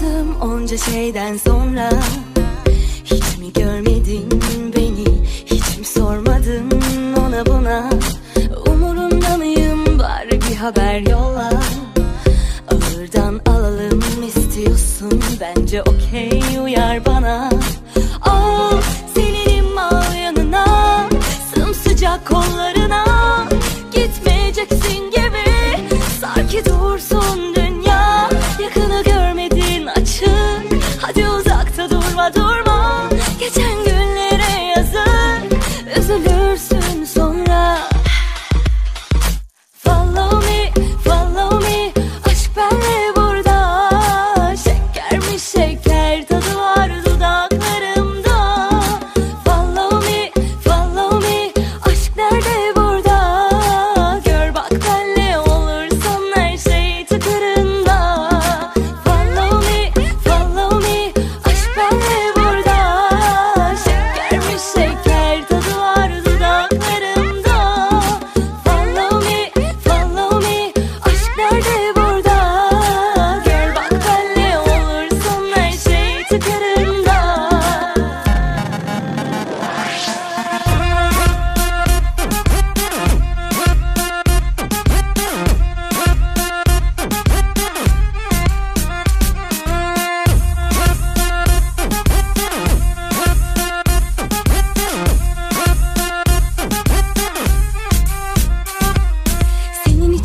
yaptım onca şeyden sonra. Hiç mi görmedin beni? Hiç mi sormadın ona buna? Umurumda mıyım? Bari bir haber yolla. Ağırdan alalım istiyorsun. Bence okey uyar bana. Al seninim al yanına Sımsıcak kollarına durma durma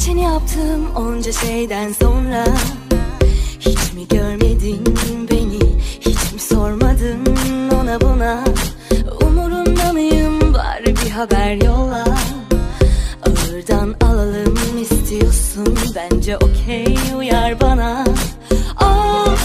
için yaptım onca şeyden sonra Hiç mi görmedin beni? Hiç mi sormadın ona buna? Umurumda mıyım? Bari bir haber yolla. Ağırdan alalım istiyorsun. Bence okey uyar bana. Al